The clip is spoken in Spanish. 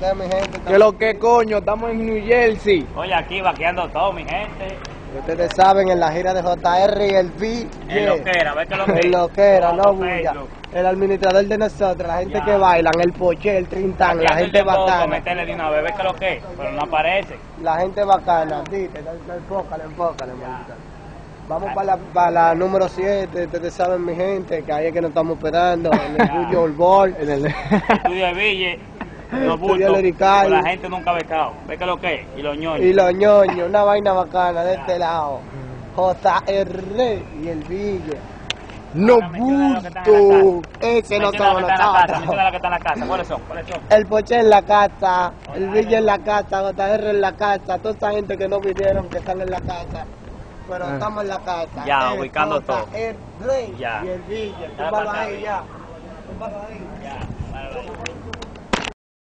Mi gente, ¿Qué lo que coño? Estamos en New Jersey. Oye, aquí vaqueando todo, mi gente. ustedes saben, en la gira de JR y el B. En lo que era, ve que lo que En lo que era, no bulla. El administrador de nosotros, la gente Ya. que bailan, el poche, el trintán, la gente el bacana. meterle de una vez, ve que lo que pero no aparece. La gente bacana, dite, enfócale, enfócale. Vamos para la, para la número 7, ustedes saben, mi gente, que ahí es que nos estamos esperando, en el. Julio Ball. En el... Estudio de Ville, los bultos, pero la gente nunca ha becado. Ve que lo que y los ñoños. Y los ñoños, una vaina bacana de este lado. JR y el Ville. No bulto. Ese no está en la casa, que está en la casa. ¿Cuáles son? ¿Cuáles son? El Poche en la casa, el Villa en la casa, JR en la casa, toda esa gente que no vinieron que están en la casa. Pero Ah. estamos en la casa. Ya, El ubicando todo. JR Ya. Y el Villa. Pasa ahí ya. Ahí. Ya.